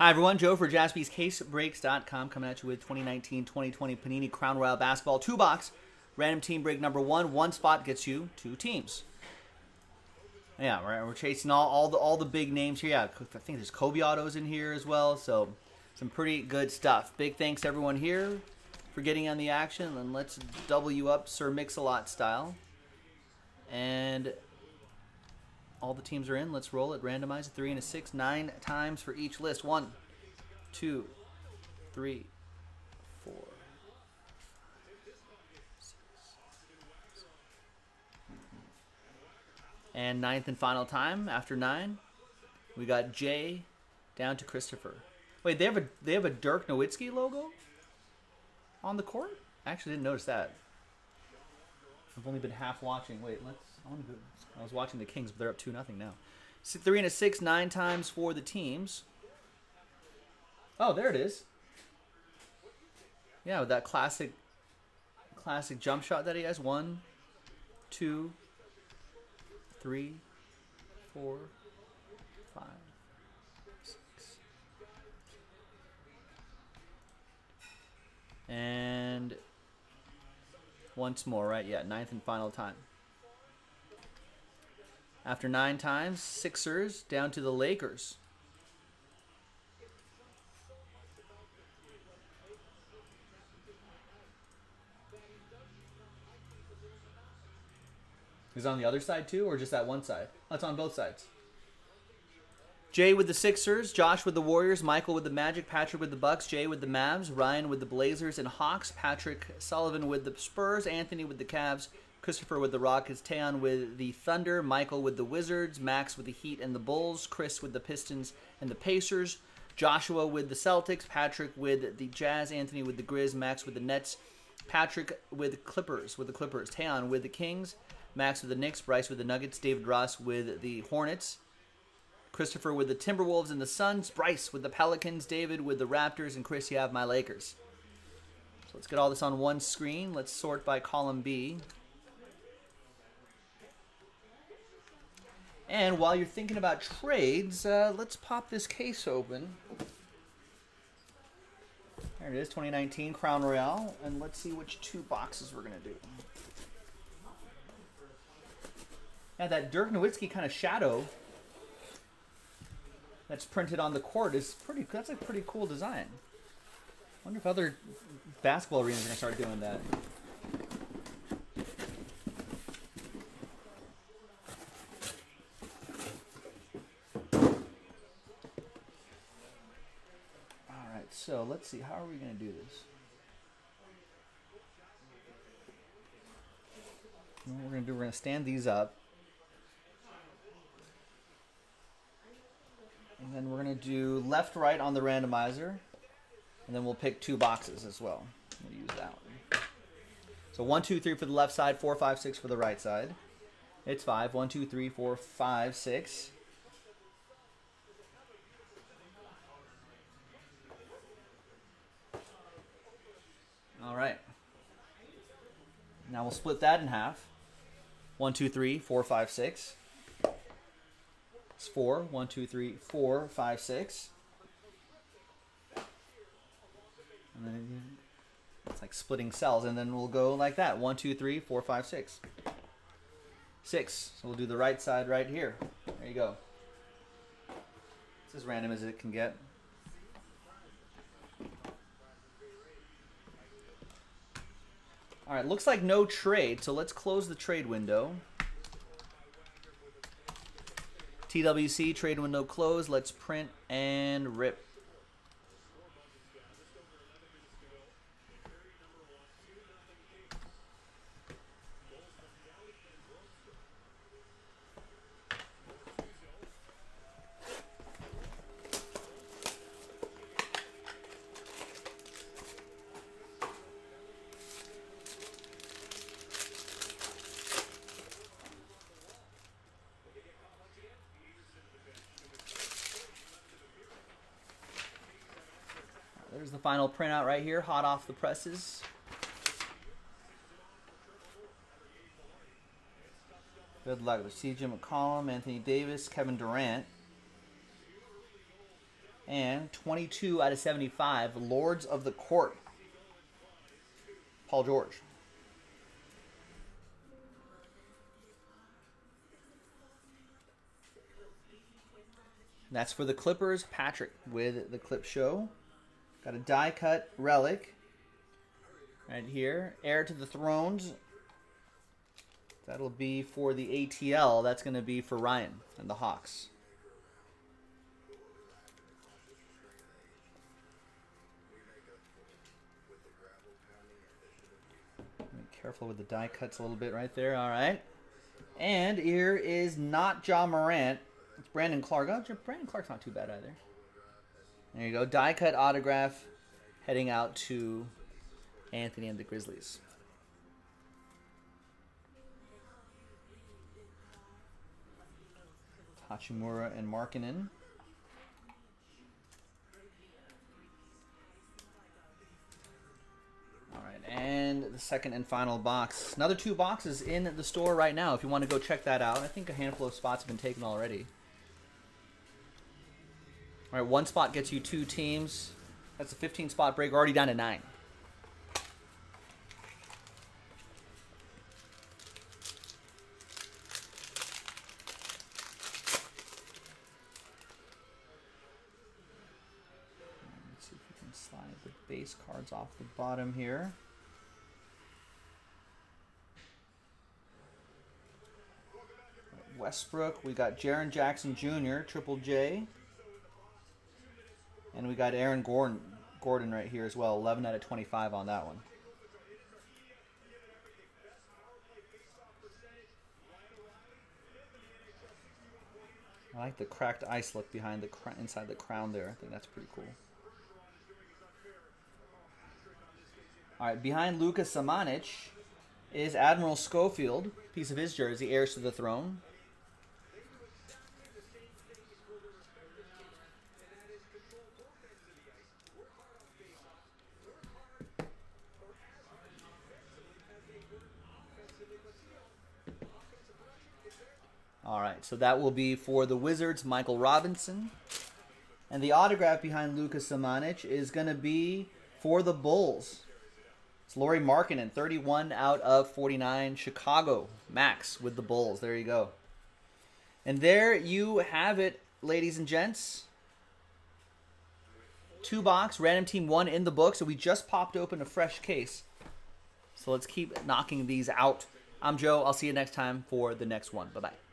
Hi, everyone. Joe for jaspyscasebreaks.com coming at you with 2019-2020 Panini Crown Royale Basketball two box random team break number one. One spot gets you two teams. Yeah, we're, we're chasing all, all the all the big names here. Yeah, I think there's Kobe autos in here as well. So some pretty good stuff. Big thanks everyone here for getting on the action. And let's double you up Sir Mix-a-Lot style. And all the teams are in. Let's roll it. Randomize a three and a six. Nine times for each list. One, two, three, four. And ninth and final time after nine, we got Jay down to Christopher. Wait, they have a they have a Dirk Nowitzki logo on the court. I actually didn't notice that. I've only been half watching. Wait, let's. I, was watching the Kings, but they're up two nothing now. Three and a six, nine times for the teams. Oh, there it is. Yeah, with that classic, classic jump shot that he has. One, two, three, four, five, six, and once more, right? Yeah, ninth and final time. After nine times, Sixers down to the Lakers. Is on the other side too, or just that one side? That's on both sides. Jay with the Sixers, Josh with the Warriors, Michael with the Magic, Patrick with the Bucks, Jay with the Mavs, Ryan with the Blazers and Hawks, Patrick Sullivan with the Spurs, Anthony with the Cavs, Christopher with the Rockets, Tayon with the Thunder, Michael with the Wizards, Max with the Heat and the Bulls, Chris with the Pistons and the Pacers, Joshua with the Celtics, Patrick with the Jazz, Anthony with the Grizz, Max with the Nets, Patrick with Clippers with the Clippers, Tayon with the Kings, Max with the Knicks, Bryce with the Nuggets, David Ross with the Hornets, Christopher with the Timberwolves and the Suns, Bryce with the Pelicans, David with the Raptors, and Chris, you have my Lakers. So let's get all this on one screen. Let's sort by column B. And while you're thinking about trades, uh, let's pop this case open. There it is, 2019 Crown Royale, and let's see which two boxes we're going to do. Yeah, that Dirk Nowitzki kind of shadow that's printed on the court is pretty. That's a pretty cool design. Wonder if other basketball arenas are gonna start doing that. All right, so let's see. How are we gonna do this? What we're gonna do? We're gonna stand these up. And then we're going to do left right on the randomizer. And then we'll pick two boxes as well. We'll use that one. So one, two, three for the left side, four, five, six for the right side. It's five. One, two, three, four, five, six. All right. Now we'll split that in half. One, two, three, four, five, six. It's four. One, two, three, four, five, six. And then it's like splitting cells. And then we'll go like that. One, two, three, four, five, six. Six. So we'll do the right side right here. There you go. It's as random as it can get. All right, looks like no trade, so let's close the trade window. TWC trade window closed. Let's print and rip. There's the final printout right here, hot off the presses. Good luck. There's CJ McCollum, Anthony Davis, Kevin Durant. And 22 out of 75, Lords of the Court. Paul George. That's for the Clippers. Patrick with the Clip Show. Got a die cut relic right here. Heir to the Thrones. That'll be for the ATL. That's going to be for Ryan and the Hawks. Careful with the die cuts a little bit right there. All right. And here is not Ja Morant. It's Brandon Clarke. Oh, Brandon Clarke's not too bad either. There you go. Die cut autograph heading out to Anthony and the Grizzlies. Hachimura and Markkanen. All right, and the second and final box. Another two boxes in the store right now if you want to go check that out. I think a handful of spots have been taken already. All right, one spot gets you two teams. That's a 15 spot break, already down to nine. Let's see if we can slide the base cards off the bottom here. Westbrook, we got Jaren Jackson Jr., Triple J. And we got Aaron Gordon, Gordon right here as well. 11 out of 25 on that one. I like the cracked ice look behind the inside the crown there. I think that's pretty cool. All right, behind Luka Samanic is Admiral Schofield, piece of his jersey, heirs to the throne. All right, so that will be for the Wizards, Michael Robinson. And the autograph behind Lucas Samanic is going to be for the Bulls. It's Lauri Markkanen, 31 out of 49. Chicago, Max with the Bulls. There you go. And there you have it, ladies and gents. Two box, random team one in the book. So we just popped open a fresh case. So let's keep knocking these out. I'm Joe. I'll see you next time for the next one. Bye bye.